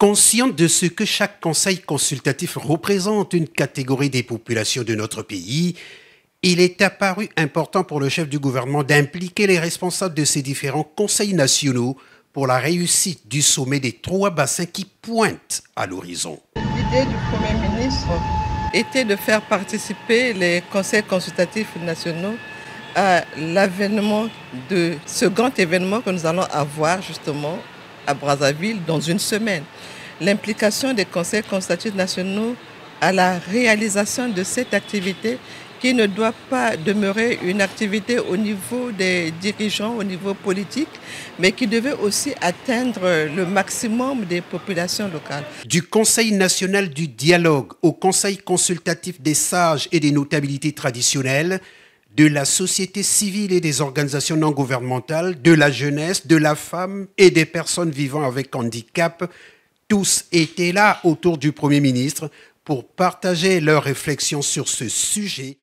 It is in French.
Conscient de ce que chaque conseil consultatif représente une catégorie des populations de notre pays, il est apparu important pour le chef du gouvernement d'impliquer les responsables de ces différents conseils nationaux pour la réussite du sommet des trois bassins qui pointent à l'horizon. L'idée du Premier ministre était de faire participer les conseils consultatifs nationaux à l'avènement de ce grand événement que nous allons avoir justement à Brazzaville dans une semaine. L'implication des conseils consultatifs nationaux à la réalisation de cette activité qui ne doit pas demeurer une activité au niveau des dirigeants, au niveau politique, mais qui devait aussi atteindre le maximum des populations locales. Du Conseil national du dialogue au Conseil consultatif des sages et des notabilités traditionnelles, de la société civile et des organisations non gouvernementales, de la jeunesse, de la femme et des personnes vivant avec handicap, tous étaient là autour du Premier ministre pour partager leurs réflexions sur ce sujet